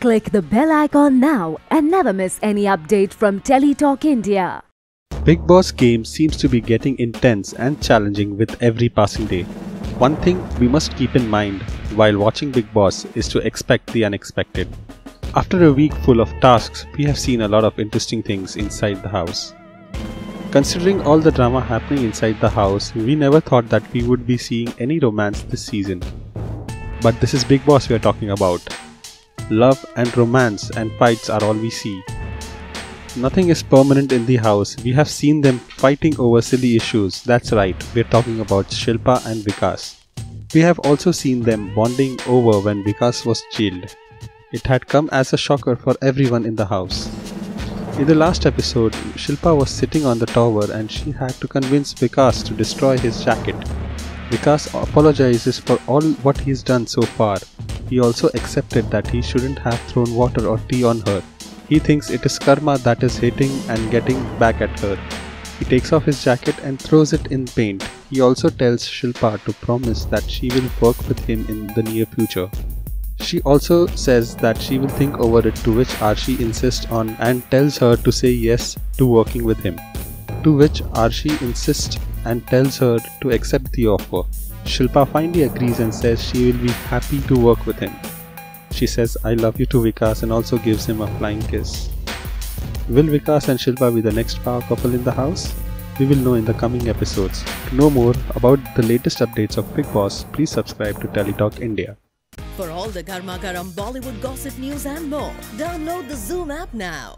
Click the bell icon now and never miss any update from Telly Talk India. Bigg Boss game seems to be getting intense and challenging with every passing day. One thing we must keep in mind while watching Bigg Boss is to expect the unexpected. After a week full of tasks, we have seen a lot of interesting things inside the house. Considering all the drama happening inside the house, we never thought that we would be seeing any romance this season. But this is Bigg Boss we are talking about. Love and romance and fights are all we see. Nothing is permanent in the house. We have seen them fighting over silly issues. That's right, we're talking about Shilpa and Vikas. We have also seen them bonding over when Vikas was jailed. It had come as a shocker for everyone in the house. In the last episode, Shilpa was sitting on the tower and she had to convince Vikas to destroy his jacket. Vikas apologizes for all what he's done so far. He also accepted that he shouldn't have thrown water or tea on her. He thinks it is karma that is hitting and getting back at her. He takes off his jacket and throws it in paint. He also tells Shilpa to promise that she will work with him in the near future. She also says that she will think over it to which Arshi insists on and tells her to say yes to working with him. To which Arshi insists and tells her to accept the offer. Shilpa finally agrees and says she will be happy to work with him. She says I love you to Vikas and also gives him a flying kiss. Will Vikas and Shilpa be the next power couple in the house? We will know in the coming episodes. To know more about the latest updates of Bigg Boss, please subscribe to Telly Talk India. For all the Garma Garam Bollywood gossip news and more, download the Zoom app now.